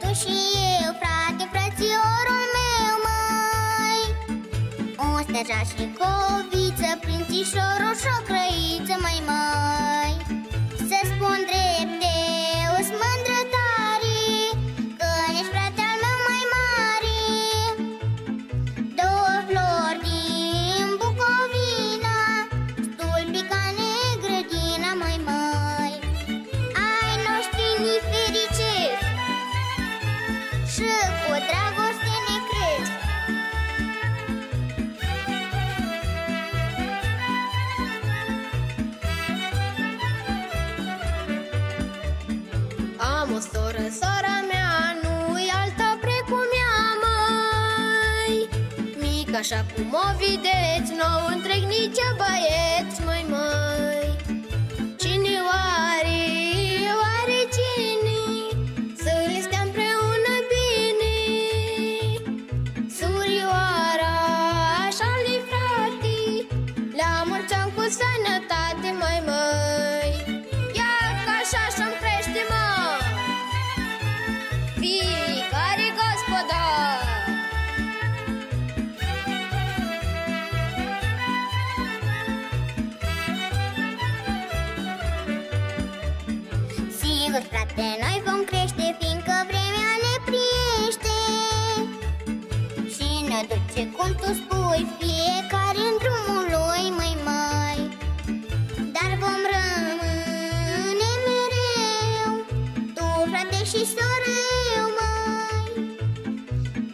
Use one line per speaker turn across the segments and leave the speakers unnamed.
tu și eu, frate, frățiorul meu, mai O steja și coviță, Și cu dragoste ne cresc
Am o soră, sora mea Nu-i alta precum ea, mai Mică așa cum o vedeți Nou întreg nici băieți, mai mai sănătate, mai mai. Ia că așa și-mi crește, mă. Fiecare gospodar
Sigur, frate, noi vom crește Fiindcă vremea ne priește. Și ne duce cum tu spui Tu, frate și soră, eu mai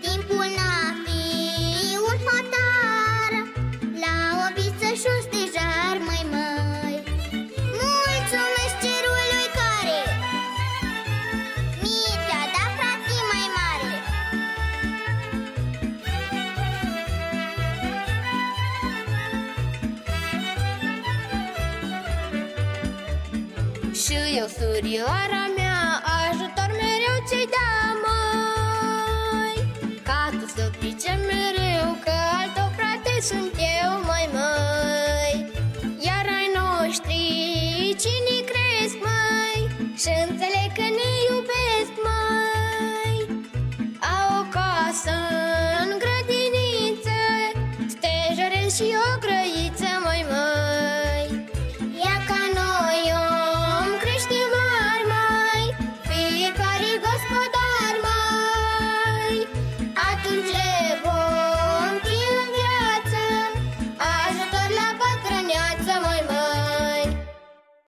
Timpul n-a fi un hotar La o viță și un stejar, mai mai Mulțumesc cerului care Mi te-a dat frate mai mare.
Și eu, surioara mea, Și înțeleg că ne iubesc, mai. Au o casă în grădiniță Stejăresc și eu